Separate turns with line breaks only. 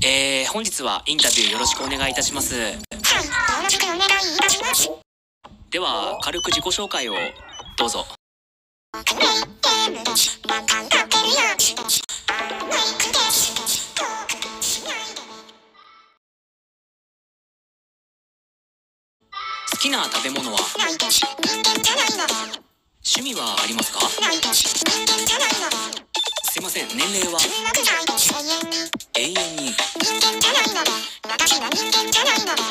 えー、本日はインタビューよろしくお願いいたします。
はい、よろしくお願いいたします。
では、軽く自己紹介をどうぞ。好きな食べ物は？趣味はありますか？
す。いの。
すいません、年齢は？
人間じゃないの
で私は
人間じゃないので